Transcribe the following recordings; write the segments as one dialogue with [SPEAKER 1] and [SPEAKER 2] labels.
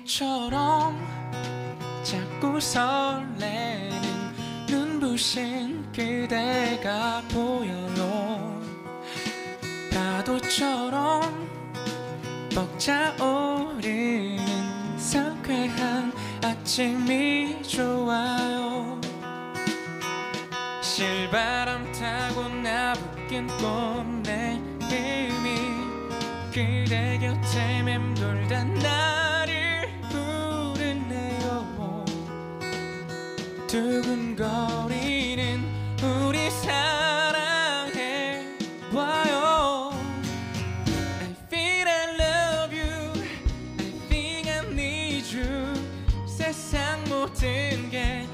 [SPEAKER 1] 파도처럼 자꾸 설레는 눈부신 그대가 보여요. 파도처럼 벅차오르는 상쾌한 아침이 좋아요. 실바람 타고 나부긴 꽃내 힘이 그대 곁에 맴돌다 두근거리는 우리 사랑해 봐요 I feel I love you I think I need you 세상 모든 게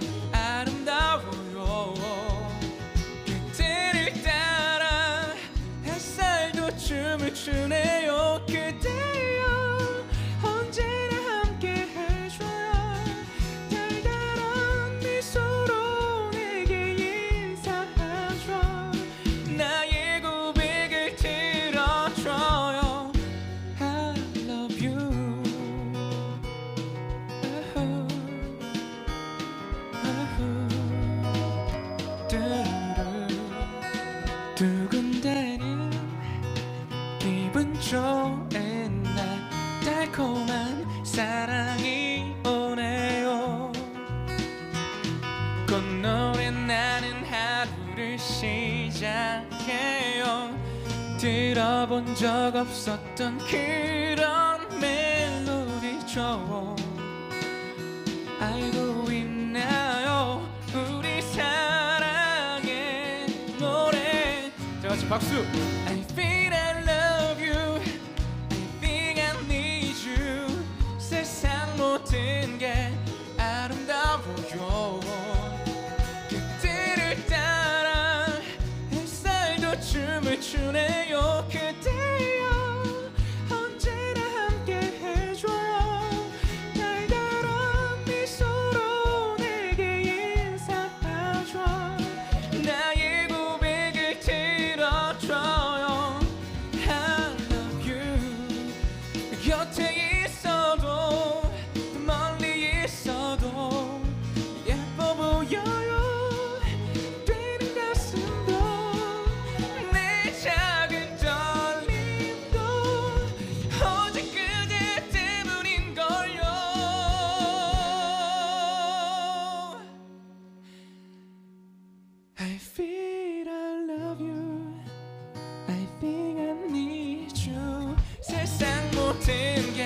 [SPEAKER 1] 두근대는 기분 좋은 날 달콤한 사랑이 오네요. 꽃노래 나는 하루를 시작해요. 들어본 적 없었던 그런 멜로디 죠 알고 같이 박수 I feel I love you I think I need you I feel I love you I think I need you 세상 모든 게